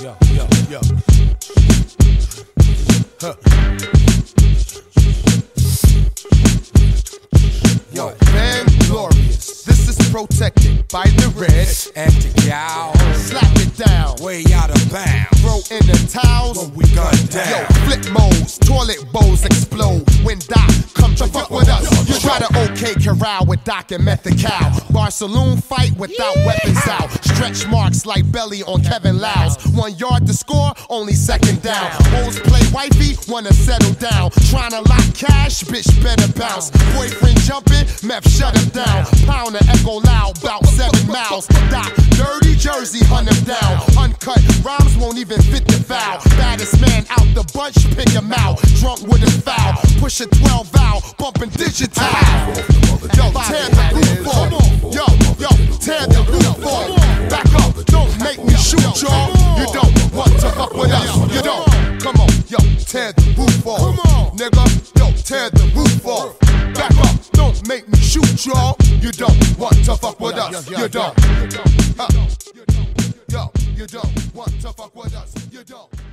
yo, yo, yo. Huh. Yo, man, glorious. This is protected by the red. Acting y'all, Slap it down. way out of bounds. Throw in the towels. When we gun down. Yo, flip modes, toilet bowls explode when Doc come Doc and Method Cow. Bar saloon fight without weapons out. Stretch marks like belly on Kevin Liles. One yard to score, only second down. Hoes play wifey, wanna settle down. Trying to lock cash, bitch better bounce. Boyfriend jumping, meth shut him down. Pound the echo loud, bout seven miles. Doc, dirty jersey, hunt him down. Uncut rhymes won't even fit the foul. Baddest man out the bunch, pick him out. Drunk with his foul, push a 12 valve, bumping digital. Y'all. You don't want to fuck with us. You don't. Come on, yo, tear the roof off. Come on, nigga, yo, tear the roof off. Back up, don't make me shoot y'all. You don't want to fuck with us. You don't. Huh. Yo, you don't want to fuck with us. You don't.